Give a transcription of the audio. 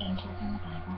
angels in the Bible.